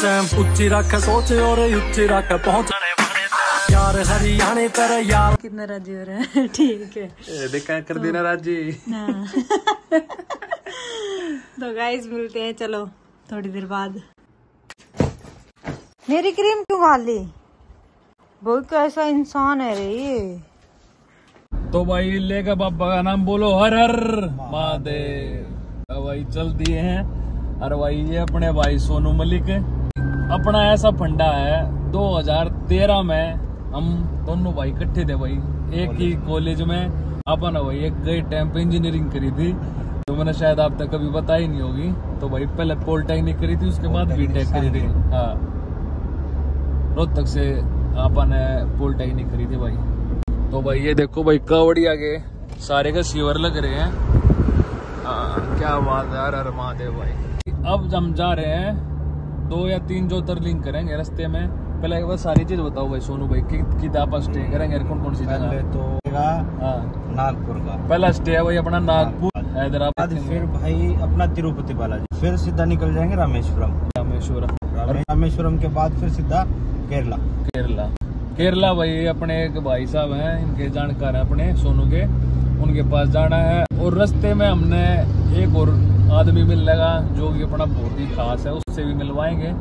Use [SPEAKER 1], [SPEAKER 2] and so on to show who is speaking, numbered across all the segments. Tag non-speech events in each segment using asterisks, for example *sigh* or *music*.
[SPEAKER 1] उच्ची रख सोच और रख पहुँच। यार हरियाणे यार।
[SPEAKER 2] कितना हो रहा है? *laughs* ठीक है।
[SPEAKER 3] देखा कर तो, देना राज़ी।
[SPEAKER 2] हाँ। *laughs* तो गाइस मिलते हैं चलो थोड़ी देर बाद। मेरी क्रीम क्यों खाली? बहुत ऐसा इंसान है रे
[SPEAKER 3] तो भाई लेगा बाबा का नाम बोलो हर हर महादेव। तो भाई चल दिए है। और भाई ये अपने भाई सोनू मलिक है। अपना ऐसा फंडा है 2013 में हम दोनों भाई इकट्ठे थे भाई एक ही कॉलेज में। अपन भाई एक गई टाइम पे इंजीनियरिंग करी थी तो मैंने शायद आप तक कभी बताई नहीं होगी। तो भाई पहले पॉलिटेक्निक करी थी उसके बाद बीटेक करी थी। हाँ। रोहतक से अपन पॉलिटेक्निक करी थी भाई। तो भाई ये देखो भाई कावड़ी आगे सारे का सीवर लग रहे हैं। हाँ, क्या बात है हर महादेव भाई। अब हम जा रहे हैं दो या तीन ज्योतिर्लिंग करेंगे रास्ते में पहले एक बार सारी चीज़ बताओ भाई सोनू भाई कि आप स्टे करेंगे कौन कौन सी
[SPEAKER 4] पहले
[SPEAKER 3] जगह
[SPEAKER 4] तो
[SPEAKER 3] हाँ।
[SPEAKER 4] नागपुर का।
[SPEAKER 3] पहला स्टे है भाई अपना नागपुर हैदराबाद
[SPEAKER 4] फिर भाई अपना तिरुपति बालाजी फिर सीधा निकल जाएँगे रामेश्वरम। रामेश्वरम। रामेश्वरम के बाद फिर सीधा केरला।
[SPEAKER 3] केरला। केरला भाई अपने एक भाई साहब हैं इनके जानकार हैं अपने सोनू के। उनके पास जाना है और रास्ते में हमने एक और आदमी मिल लगा जो कि अपना बहुत ही खास है उससे भी मिलवाएँगे।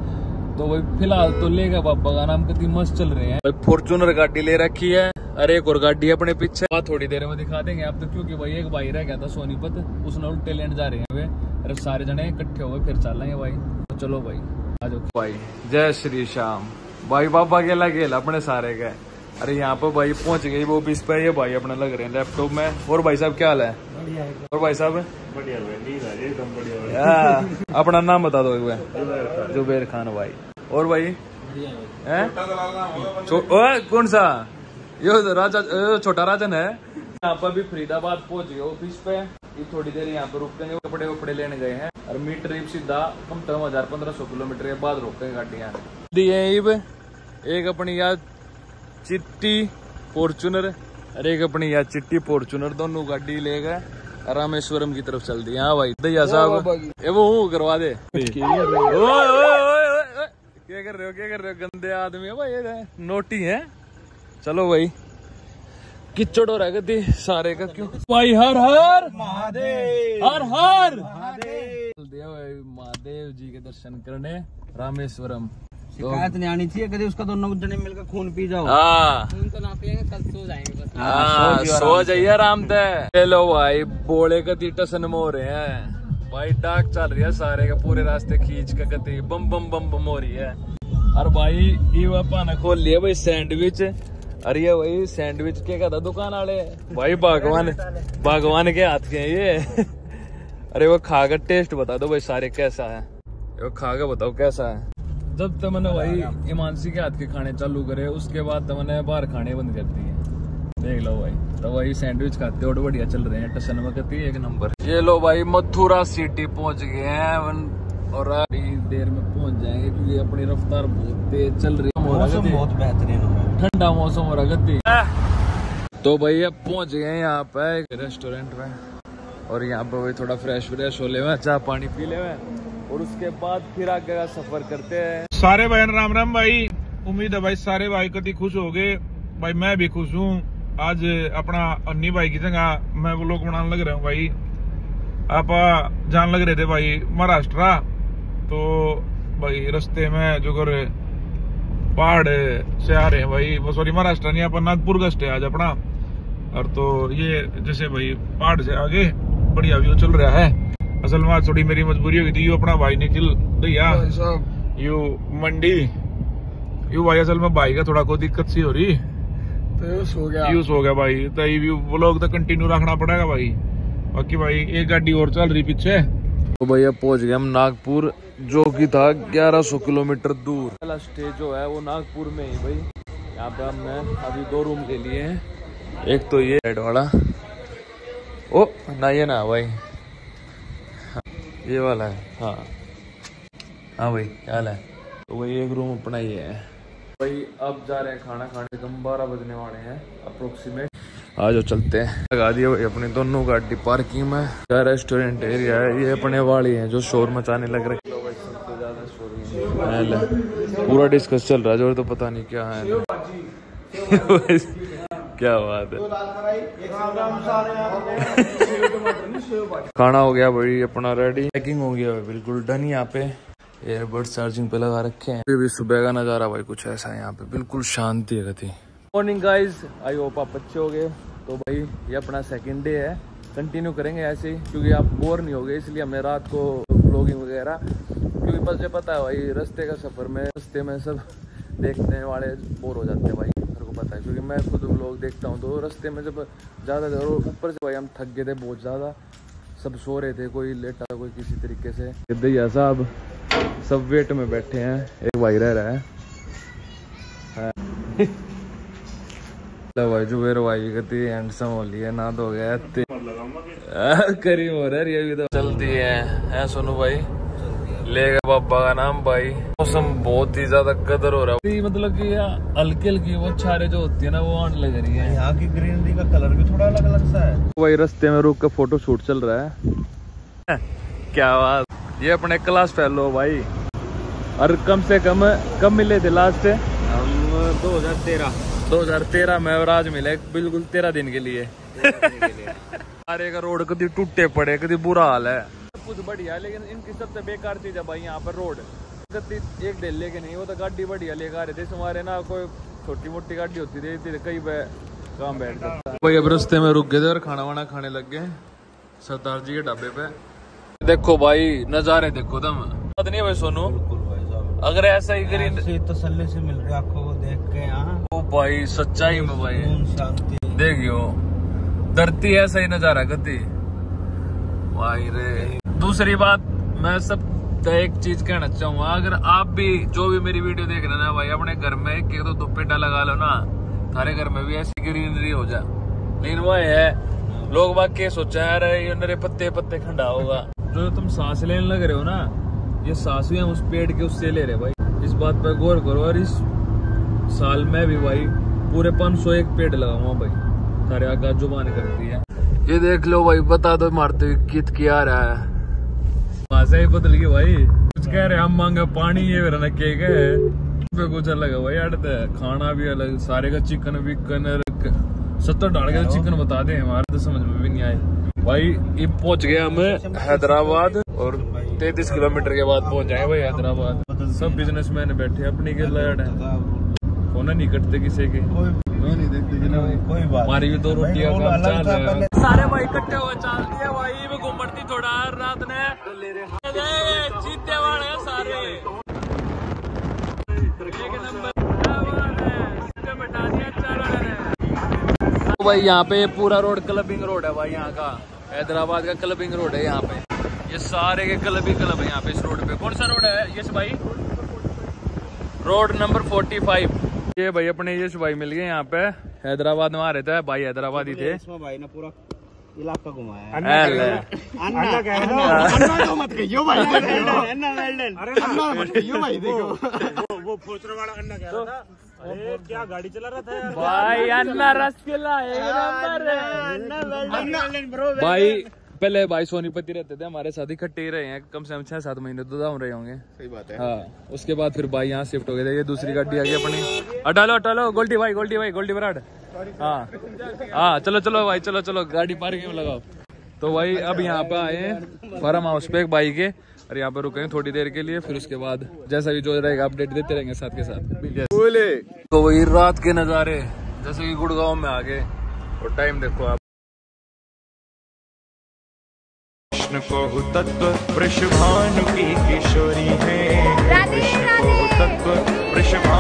[SPEAKER 3] तो भाई फ़िलहाल तो लेगा बाबा का नाम कितनी मस्त चल रहे हैं। भाई फॉर्चूनर गाड़ी ले रखी है अरे एक और गाड़ी अपने पीछे। बात थोड़ी देर में दिखा देंगे आप तो क्योंकि भाई एक भाई रह गया था सोनीपत उसने उल्टे लेने जा रहे हैं वे अरे सारे जने इकट्ठे हो गए फिर चलेंगे भाई। तो चलो भाई आ जाओ। भाई जय श्री श्याम। भाई बाबा गेला गेला अपने सारे गए। अरे यहाँ पर भाई पहुँच गई वो बीस पे ये भाई अपने लग रहे हैं लैपटॉप में। और भाई साहब क्या हाल है? और भाई साहब? हाँ, अपना नाम बता दो एक बार। जुबेर खान। भाई। और भाई? हैं कौन सा? यो राजा छोटा राजन है। यहाँ पर भी फरीदाबाद पहुँच गए ऑफ़िस पे। ये थोड़ी देर यहाँ पे रुकेंगे कपड़े वपड़े लेने गए हैं। और मी ट्रिप सीधा कम से कम हज़ार पंद्रह सौ किलोमीटर के बाद रोकेंगे गाड़ियाँ। दिए इब एक अपनी यार चिट्टी फॉर्चूनर और एक अपनी यार चिट्टी फॉर्चूनर दोनों गाड़ी ले गए। रामेश्वरम की तरफ़ चल दी हाँ भाई दैया साहब। ये वो हूँ करवा दे। क्या कर रहे हो? क्या कर रहे हो गंदे आदमी है भाई ये नोटी है। चलो भाई किचड़ हो रहा है गद्दी सारे का क्यों? भाई हर हर।
[SPEAKER 4] महादेव।
[SPEAKER 3] हर हर। महादेव। महादेव जी के दर्शन करने रामेश्वरम।
[SPEAKER 4] शिकायत नहीं आनी चाहिए कभी उसका दोनों जने मिलकर खून पी जाओ।
[SPEAKER 3] हाँ। हाँ सो जाइए आराम से। चलो भाई बोले कति टसन में हो रहे हैं। भाई डाक चल रही है सारे का पूरे रास्ते खींच के कति बम बम बम बम हो रही है। और भाई ये पाना खोल लिया भाई सैंडविच। अरे ये भाई सैंडविच के कहता दुकान वाले। भाई भगवान भगवान के हाथ के हैं ये। अरे वो खा कर टेस्ट बता दो भाई सारे कैसा है। वो खा के बताओ कैसा है। जब तक मैंने भाई इमानसी के हाथ के खाने चालू करे उसके बाद तो मैंने बाहर खाने बंद कर दिए। देख लो भाई तो वही सैंडविच खाते और बढ़िया चल रहे हैं टसन है एक नंबर। ये लो भाई मथुरा सिटी पहुँच गए हैं और अभी देर में पहुँच जाएँगे क्योंकि अपनी रफ्तार बहुत तेज चल रही है।
[SPEAKER 4] मौसम बहुत बेहतरीन हो रहा है।
[SPEAKER 3] ठंडा मौसम हो रहा गति तो भाई अब पहुँच गए हैं यहाँ पे रेस्टोरेंट में। और यहाँ पे भाई थोड़ा फ्रेश फ्रेश हो ले चाय पानी पी ले हैं, और उसके बाद फिर आगे का सफ़र करते हैं।
[SPEAKER 5] सारे बहन राम राम भाई। उम्मीद है भाई, सारे भाई कति खुश हो गए भाई, मैं भी खुश हूँ। आज अपना अन्नी भाई की जगह मैं वो लोग बनाने लग रहा हूँ भाई। आप जान लग रहे थे भाई, महाराष्ट्र। तो भाई, रस्ते में जो कर पहाड़ से आ रहे हैं भाई। वो सॉरी महाराष्ट्र नहीं अपन नागपुर का स्टे आज अपना। और तो ये जैसे भाई, पहाड़ से आगे बढ़िया व्यू चल रहा है। असल में थोड़ी मेरी मजबूरी हो गई थी यो अपना भाई निखिल भैया यू मंडी यू भाई असल में भाई का थोड़ा को दिक्कत सी हो रही
[SPEAKER 3] तो सो गया
[SPEAKER 5] यूज़ हो गया भाई तो ये व्लॉग तो कंटिन्यू रखना पड़ेगा भाई बाकी भाई एक गाड़ी और चल रही पीछे
[SPEAKER 3] तो भैया पहुँच गए हम नागपुर जो कि था 1100 किलोमीटर दूर पहला स्टे जो है वो नागपुर में ही भाई यहाँ पे हमने अभी दो रूम ले लिए हैं एक तो ये साइड वाला ओ ना ये ना भाई हाँ, ये वाला है हाँ। हाँ भाई क्या हाल है? तो भाई एक रूम अपना ये है। भाई अब जा रहे हैं खाना खाने कम बारह बजने वाले हैं अप्रोक्सीमेट आ जाओ चलते हैं। लगा दिया भाई अपनी दोनों गाड़ी पार्किंग में। क्या रेस्टोरेंट एरिया है? ये अपने वाली हैं जो शोर मचाने लग रहे हैं। पूरा डिस्कस चल रहा है जो तो पता नहीं क्या है। *laughs* क्या बात है। *laughs* खाना हो गया भाई, अपना रेडी पैकिंग हो गया बिल्कुल डन यहाँ पे। एयरबड चार्जिंग पे लगा रखे हैं। अभी सुबह का नज़ारा भाई, कुछ ऐसा है यहाँ पे। बिल्कुल शांति है गति। मॉर्निंग गाइज़ आई होप आप अच्छे हो गए तो भाई, ये अपना सेकेंड डे है। कंटिन्यू करेंगे ऐसे ही, क्योंकि आप बोर नहीं हो गए इसलिए हमें रात को ब्लॉगिंग वगैरह। क्योंकि बस ये पता है भाई, रास्ते का सफ़र में, रास्ते में सब देखने वाले बोर हो जाते हैं भाई, मेरे को पता है। क्योंकि मैं खुद लोग देखता हूँ तो रास्ते में जब ज़्यादा ऊपर से भाई हम थक गए थे बहुत ज़्यादा। सब सो रहे थे, कोई लेटा कोई किसी तरीके से। भैया साहब, सब वेट में बैठे हैं, एक भाई रह रहा है। हाँ। भाई, जुबेर भाई कति हैंडसम हो लिया ना तो गया करीम हो रहा है, ये भी तो चलती है। है सोनू भाई? लेगा बाबा का नाम भाई। मौसम बहुत ही ज़्यादा कदर हो रहा है। मतलब कि हल्की हल्की वो छारे जो होती है ना वो आने लग रही है।
[SPEAKER 4] यहाँ की ग्रीनरी का कलर भी थोड़ा अलग अलग सा है।
[SPEAKER 3] भाई रास्ते में रुक कर फ़ोटो शूट चल रहा है। क्या बात। ये अपने क्लास फेलो भाई। और कम से कम कब मिले थे लास्ट
[SPEAKER 4] हम 2013
[SPEAKER 3] 2013 में और आज मिले बिल्कुल तेरह दिन के लिए। अरे का रोड कभी टूटे पड़े कभी बुरा हाल है। कुछ बढ़िया लेकिन इनकी सबसे बेकार चीज़ है भाई यहाँ पर रोड। एक दिन लेके नहीं वो तो गाड़ी बढ़िया लेकर आ रहे थे हमारे ना कोई छोटी मोटी गाड़ी होती थी कई काम बैठ जाता भाई अब रस्ते में रुक गए थे और खाना वाना खाने लग गए। सरदार जी के ढाबे पे। देखो भाई नजारे देखो तुम। पता नहीं भाई सोनू। अगर ऐसा ही ग्रीन
[SPEAKER 4] तसल्ली से मिल रही है आँखों को देख के यहाँ
[SPEAKER 3] ओ भाई सच्चाई में भाई।
[SPEAKER 4] शांति।
[SPEAKER 3] देखियो धरती ऐसा ही नज़ारा गति भाई रे। दूसरी बात, मैं सब एक चीज़ कहना चाहूँगा, अगर आप भी जो भी मेरी वीडियो देख रहे ना भाई, अपने घर में एक दो दुपेटा लगा लो ना थारे घर में भी ऐसी ग्रीनरी हो जा। लेकिन वो है, लोग बाग के सोचा है ये पत्ते पत्ते खंडा होगा। जो तुम सांस लेने लग रहे हो ना, ये सांस भी हम उस पेड़ के उससे ले रहे भाई। इस बात पर गौर करो, और इस साल में भी भाई, पूरे पाँच सौ एक पेड़ लगाऊँगा भाई, सारे आगा ज़ुबान करती है। ये देख लो भाई, बता दो मारते, कित क्या रहा है। भाषा ही बदल गई भाई। कुछ कह रहे हम मांगे पानी ये मेरा न पे कुछ अलग है भाई अड़ते खाना भी अलग सारे का चिकन विकन सत्तर डाल के चिकन बता दे हमारे तो समझ में भी नहीं आए। भाई ये पहुँच गए हम हैदराबाद और तैतीस किलोमीटर के बाद पहुँच जाए भाई हैदराबाद। सब बिजनेसमैन बैठे अपनी के लड़ है। फ़ोन नहीं कटते किसी के?
[SPEAKER 4] नहीं देखते
[SPEAKER 3] हमारी भी दो रोटियाँ सारे भाई इकट्ठे हुए, चाल दिया भाई मैं घूमती थोड़ा, रात ने। जीते वाले सारे। भाई, यहाँ पे पूरा रोड क्लबिंग रोड है भाई, यहाँ का। हैदराबाद का क्लबिंग रोड है यहाँ पे। ये सारे के क्लब ही क्लब है यहाँ पे इस रोड पे। कौन सा रोड है, यश भाई? रोड नंबर 45 ये भाई, अपने यश भाई मिल गए यहाँ पे। हैदराबाद में आ रहे थे भाई हैदराबाद ही थे।
[SPEAKER 4] भाई ने पूरा इलाका घुमाया है।
[SPEAKER 3] अरे,
[SPEAKER 4] अन्ना कह दो अन्ना तो मत कहियो भाई। अन्ना वेल्डन अरे अन्ना मत कहियो भाई देखो। वो फोचर वाला अन्ना कह रहा था। अरे क्या गाड़ी चला रहा था
[SPEAKER 3] भाई अन्ना रस एक नंबर
[SPEAKER 4] अन्ना वेल्डन ब्रो
[SPEAKER 3] भाई पहले भाई सोनीपति रहते थे हमारे साथ इकट्ठे ही रहे हैं कम से कम छह सात महीने तो दाम रहे होंगे।
[SPEAKER 4] सही बात है।
[SPEAKER 3] हाँ उसके बाद फिर भाई यहाँ शिफ्ट हो गए थे ये दूसरी गाड़ी आ गई अपनी हटालो हटालो गोल्डी भाई गोल्डी भाई गोल्डी बराड हाँ हाँ चलो चलो भाई चलो चलो गाड़ी पार्किंग में लगाओ। तो भाई अब यहाँ पे आए हैं फार्म हाउस पे एक भाई के और यहाँ पे रुकेंगे थोड़ी देर के लिए फिर उसके बाद जैसा भी जो रहेगा अपडेट देते रहेंगे साथ के साथ। बोले। तो वही रात के नज़ारे जैसे कि गुड़गांव में आ गए और टाइम देखो आप।
[SPEAKER 6] कृष्ण तत्व वृषभानु की किशोरी है। कृष्ण को तत्व वृषभानु